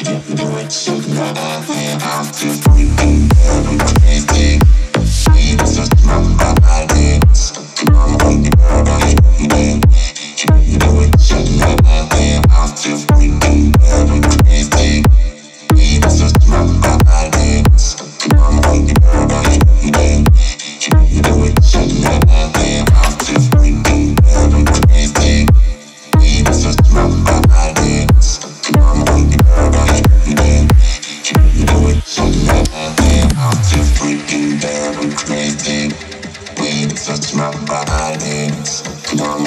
If you do it, you can go out there after you.